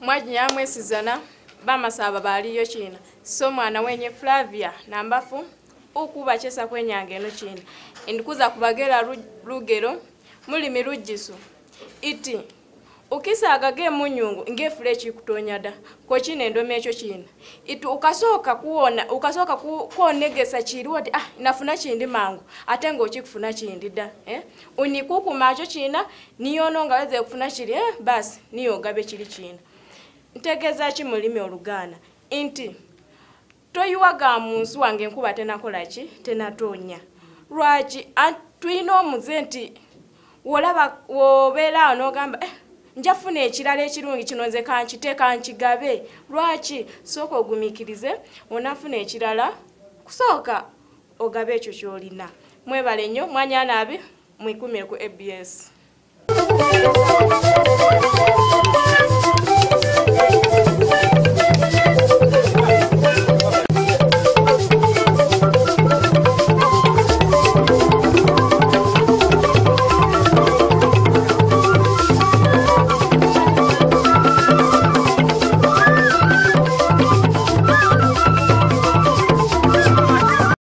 mwajinya mwesizana bamasaba baliyo china. So mwana wenye flavia nambafu ukubachesa kwenyanga eno china. Indikuza kubagera lugero mulimi lujisu. Iti ukisaga ge munyungu ngefule ekikutonya da. Kochina endoma ekyo kina itu ukasooka kuwona ukasooka ku- kwonegesa kiri oti ah nafuna kindi mangu. Ate ngaokikufuna kindi da eh? unikukuma akyo kina niyono nga weze kufuna kiri eh? basi niyo ogabe kiri kina ntegeeza ki mulimi oluganda nti toyiwaga mu nsi wange enkuba tenakola ki tenatonya lwaki An- tulina omuze nti wolaba wobeera awo n'ogamba eh, njafuna ekirala ekirungi kino nze kankite kankigabe lwaki? Sooka ogumiikirize onafuna ekirala kusooka ogabe ekyo kyolina. Mwebale nnyo mwanyanaabi mwikumire ku abs